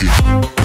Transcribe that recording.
Crack.